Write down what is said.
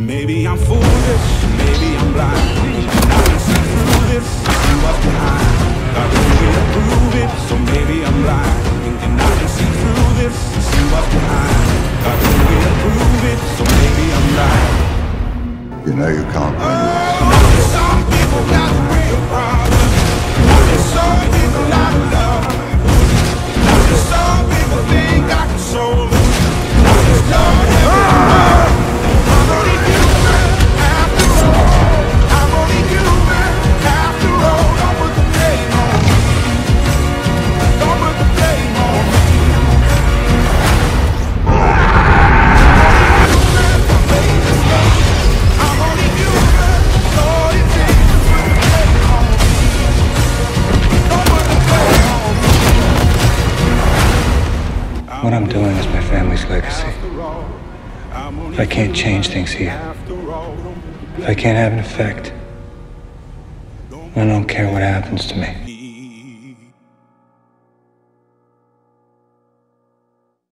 Maybe I'm foolish, maybe I'm blind. I can see through this, see what's behind. Got no way to prove it, so maybe I'm blind. And I can see through this, see what's behind. Got no way to prove it, so maybe I'm blind. You know you can't win. What I'm doing is my family's legacy. If I can't change things here, if I can't have an effect, I don't care what happens to me.